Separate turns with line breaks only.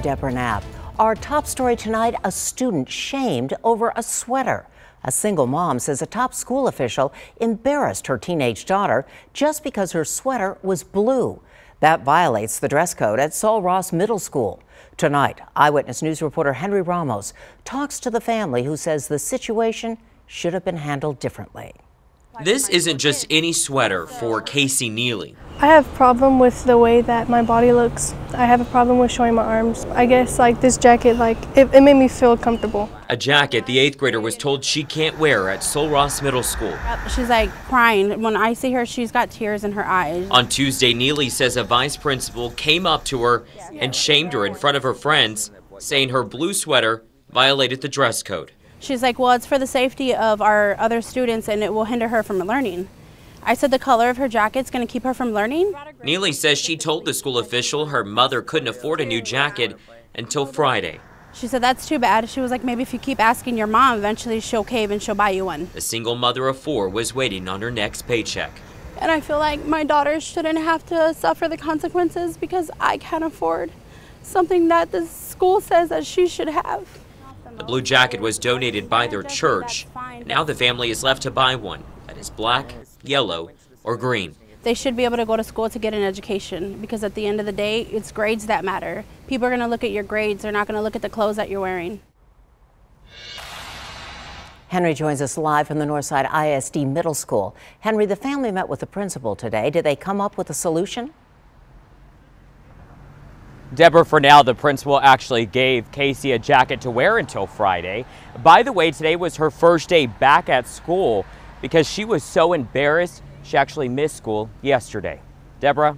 Deborah Knapp. Our top story tonight a student shamed over a sweater. A single mom says a top school official embarrassed her teenage daughter just because her sweater was blue. That violates the dress code at Sul Ross Middle School. Tonight, Eyewitness News reporter Henry Ramos talks to the family who says the situation should have been handled differently.
This isn't just any sweater for Casey Neely.
I have a problem with the way that my body looks. I have a problem with showing my arms. I guess like this jacket, like it, it made me feel comfortable.
A jacket the eighth grader was told she can't wear at Sul Ross Middle School.
She's like crying. When I see her, she's got tears in her eyes.
On Tuesday, Neely says a vice principal came up to her and shamed her in front of her friends, saying her blue sweater violated the dress code.
She's like, well, it's for the safety of our other students and it will hinder her from learning. I said the color of her jacket's going to keep her from learning.
Neely says she told the school official her mother couldn't afford a new jacket until Friday.
She said, that's too bad. She was like, maybe if you keep asking your mom, eventually she'll cave and she'll buy you one.
The single mother of four was waiting on her next paycheck.
And I feel like my daughter shouldn't have to suffer the consequences because I can't afford something that the school says that she should have.
The blue jacket was donated by their church. Now the family is left to buy one that is black, yellow, or green.
They should be able to go to school to get an education because at the end of the day, it's grades that matter. People are going to look at your grades, they're not going to look at the clothes that you're wearing.
Henry joins us live from the Northside ISD Middle School. Henry, the family met with the principal today. Did they come up with a solution?
Deborah for now, the principal, actually gave Casey a jacket to wear until Friday. By the way, today was her first day back at school because she was so embarrassed she actually missed school yesterday. Deborah?